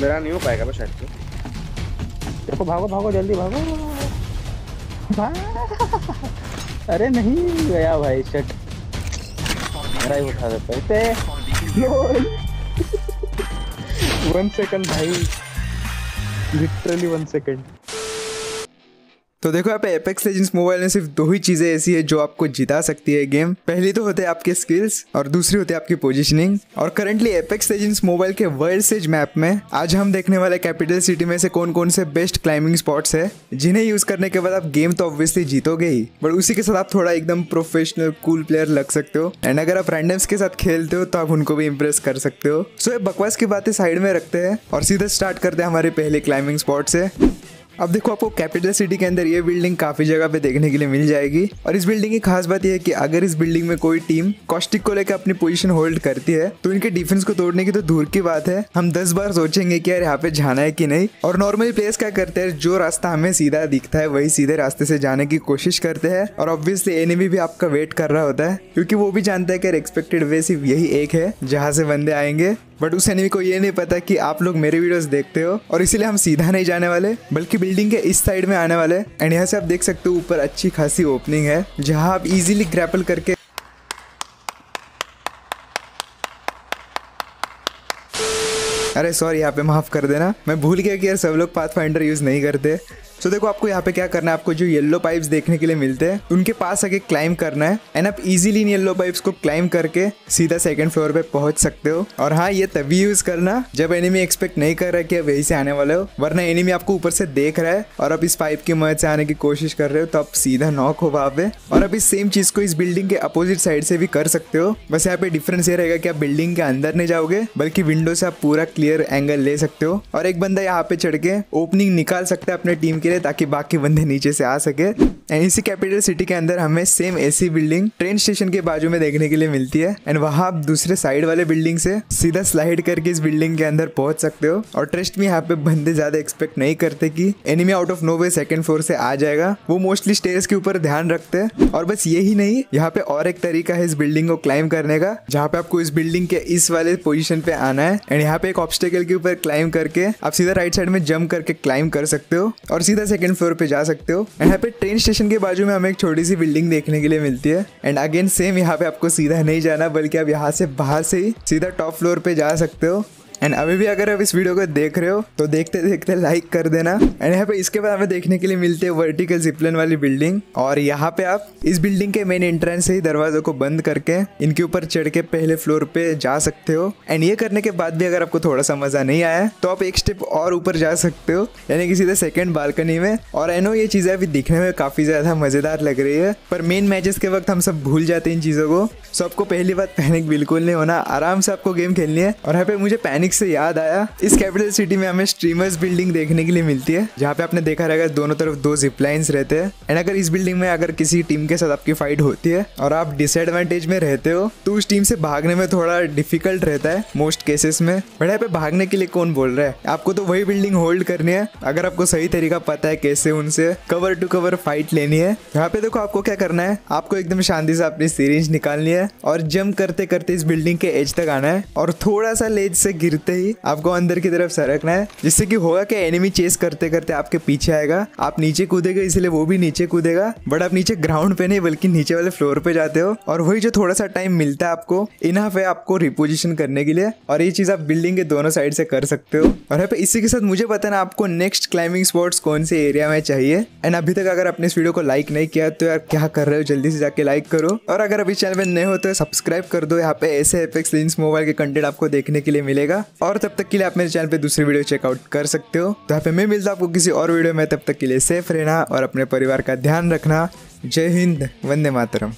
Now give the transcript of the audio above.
मेरा नहीं हो पाएगा बस शायद देखो, भागो भागो, जल्दी भागो। अरे नहीं, गया भाई शट मेरा ही उठा देता है। वन सेकंड भाई। लिटरली वन सेकंड तो देखो यहाँ पे एपेक्स लेजेंड्स मोबाइल में सिर्फ़ दो ही चीज़ें ऐसी है जो आपको जिता सकती है गेम पहली तो होते हैं आपके स्किल्स और दूसरी होती है आपकी पोजीशनिंग और करंटली एपेक्स लेजेंड्स मोबाइल के वर्ल्ड सेज मैप में आज हम देखने वाले कैपिटल सिटी में से कौन कौन से बेस्ट क्लाइंबिंग स्पॉट्स है, जिन्हें यूज़ करने के बाद आप गेम तो ऑब्वियसली जीतोगे ही। बट उसी के साथ आप थोड़ा एकदम प्रोफेशनल कूल प्लेयर लग सकते हो। एंड अगर आप रैंडम्स के साथ खेलते हो तो आप उनको भी इम्प्रेस कर सकते हो। सो ये बकवास की बातें साइड में रखते हैं और सीधा स्टार्ट करते हैं हमारे पहले क्लाइंबिंग स्पॉट से। अब देखो आपको कैपिटल सिटी के अंदर ये बिल्डिंग काफ़ी जगह पे देखने के लिए मिल जाएगी। और इस बिल्डिंग की खास बात यह है कि अगर इस बिल्डिंग में कोई टीम कॉस्टिक को लेकर अपनी पोजीशन होल्ड करती है तो इनके डिफेंस को तोड़ने की तो दूर की बात है। हम दस बार सोचेंगे कि यार यहाँ पे जाना है कि नहीं। और नॉर्मली प्लेयर्स क्या करते हैं? जो रास्ता हमें सीधा दिखता है, वही सीधे रास्ते से जाने की कोशिश करते हैं। और ऑब्वियसली एनिमी भी आपका वेट कर रहा होता है, क्योंकि वो भी जानता है कि एक्सपेक्टेड वे सिर्फ़ यही एक है, जहाँ से बंदे आएँगे। बट उस एनिमी को ये नहीं पता कि आप लोग मेरे वीडियोस देखते हो और इसीलिए हम सीधा नहीं जाने वाले, बल्कि बिल्डिंग के इस साइड में आने वाले। एंड यहाँ से आप देख सकते हो ऊपर अच्छी खासी ओपनिंग है, जहाँ आप इजीली ग्रैपल करके अरे सॉरी यहाँ पे माफ़ कर देना। मैं भूल गया कि यार सब लोग पाथ फाइंडर यूज़ नहीं करते। सो देखो, आपको यहाँ पे क्या करना है? आपको जो येलो पाइप्स देखने के लिए मिलते हैं, उनके पास आके क्लाइम करना है। एंड आप इजीली इन येलो पाइप्स को क्लाइम करके सीधा सेकंड फ्लोर पे पहुँच सकते हो। और हाँ ये तभी यूज़ करना जब एनिमी एक्सपेक्ट नहीं कर रहा कि आप वहीं से आने वाले हो, वरना एनिमी आपको ऊपर से देख रहा है और आप इस पाइप की मदद से आने की कोशिश कर रहे हो तो आप सीधा नॉक हो वहाँ पे। और आप इस सेम चीज़ को इस बिल्डिंग के अपोजिट साइड से भी कर सकते हो। बस यहाँ पे डिफरेंस ये रहेगा कि आप बिल्डिंग के अंदर नहीं जाओगे, बल्कि विंडो से आप पूरा क्लियर एंगल ले सकते हो। और एक बंदा यहाँ पे चढ़ के ओपनिंग निकाल सकता है अपने टीम के लिए ताकि बाकी बंदे नीचे से आ सके। एंड इसी कैपिटल सिटी के अंदर हमें सेम ऐसी बिल्डिंग ट्रेन स्टेशन के बाजू में देखने के लिए मिलती है। एंड वहाँ आप दूसरे साइड वाले बिल्डिंग से सीधा स्लाइड करके इस बिल्डिंग के अंदर पहुँच सकते हो। और ट्रस्ट में यहाँ पे बंदे ज़्यादा एक्सपेक्ट नहीं करते कि enemy out of no way second floor से आ जाएगा। वो मोस्टली स्टेयर्स के ऊपर ध्यान रखते हैं। और बस यही नहीं, यहाँ पे और एक तरीका है इस बिल्डिंग को क्लाइम करने का, जहाँ पे आपको इस बिल्डिंग के इस वाले पोजिशन पे आना है। एंड यहाँ पे एक ऑब्स्टेकल के ऊपर क्लाइम करके आप सीधा राइट साइड में जम्प करके क्लाइम कर सकते हो। और सीधा सेकंड फ्लोर पे जा सकते हो। एंड यहाँ पे ट्रेन स्टेशन के बाजू में हमें एक छोटी सी बिल्डिंग देखने के लिए मिलती है। एंड अगेन सेम यहाँ पे आपको सीधा नहीं जाना, बल्कि आप यहाँ से बाहर से ही सीधा टॉप फ्लोर पे जा सकते हो। एंड अभी भी अगर आप इस वीडियो को देख रहे हो तो देखते देखते लाइक कर देना। एंड यहाँ पे इसके बाद हमें देखने के लिए मिलते है वर्टिकल जिपलाइन वाली बिल्डिंग और यहाँ पे आप इस बिल्डिंग के मेन एंट्रेंस से ही दरवाजों को बंद करके, इनके ऊपर चढ़ के पहले फ्लोर पे जा सकते हो। एंड ये करने के बाद भी अगर आपको थोड़ा सा मज़ा नहीं आया तो आप एक स्टेप और ऊपर जा सकते हो, यानी कि सीधे सेकेंड बालकनी में। और एनो ये चीज़ें अभी दिखने में काफ़ी ज़्यादा मज़ेदार लग रही है, पर मेन मैचेस के वक्त हम सब भूल जाते हैं इन चीज़ों को। सो आपको पहली बात पैनिक बिल्कुल नहीं होना। आराम से आपको गेम खेलनी है। और यहाँ पे मुझे पैनिक से याद आया। इस कैपिटल सिटी में हमें स्ट्रीमर्स बिल्डिंग देखने के लिए मिलती है। जहाँ पे आपने देखा रहेगा, दोनों तरफ़ दो जिप लाइन्स रहते हैं। एंड अगर इस बिल्डिंग में अगर किसी टीम के साथ आपकी फाइट होती है, और आप डिसएडवांटेज में रहते हो तो उस टीम से भागने में थोड़ा डिफ़िकल्ट रहता है मोस्ट केसेस में। बट यहाँ पे भागने के लिए कौन बोल रहा है? आपको तो वही बिल्डिंग होल्ड करनी है। अगर आपको सही तरीका पता है कैसे उनसे कवर टू कवर फाइट लेनी है। यहाँ पे देखो आपको क्या करना है। आपको एकदम शांति से अपनी सीरीज़ निकालनी है। और जंप करते करते इस बिल्डिंग के एज तक आना है और थोड़ा सा लेज से गिरते ही आपको अंदर की तरफ़ सरकना है, जिससे कि होगा कि एनिमी चेस करते करते आपके पीछे आएगा। आप नीचे कूदेगा, इसलिए वो भी नीचे कूदेगा बट आप नीचे ग्राउंड पे नहीं, बल्कि नीचे वाले फ्लोर पे जाते हो और वही जो थोड़ा सा टाइम मिलता है आपको इनफ है आपको रिपोजिशन करने के लिए और ये चीज़ आप बिल्डिंग के दोनों साइड से कर सकते हो। और इसी के साथ मुझे पता ना, आपको नेक्स्ट क्लाइंबिंग स्पॉट्स कौन से एरिया में चाहिए। एंड अभी तक अगर आपने इस वीडियो को लाइक नहीं किया तो यार क्या कर रहे हो? जल्दी से जाके लाइक करो। और अगर अभी चैनल में नए हो तो सब्सक्राइब कर दो। यहाँ पे ऐसे एपेक्स लिंक्स मोबाइल के कंटेंट आपको देखने के लिए मिलेगा। और तब तक के लिए आप मेरे चैनल पे दूसरी वीडियो चेकआउट कर सकते हो। तो यहाँ पे मैं मिलता आपको किसी और वीडियो में। तब तक के लिए सेफ़ रहना और अपने परिवार का ध्यान रखना। जय हिंद, वंदे मातरम।